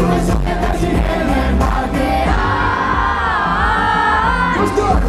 Let's go!